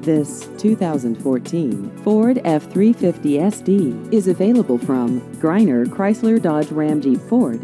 This 2014 Ford F-350 SD is available from Greiner Chrysler Dodge Ram Jeep Ford.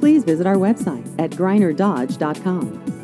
Please visit our website at greinerdodge.com.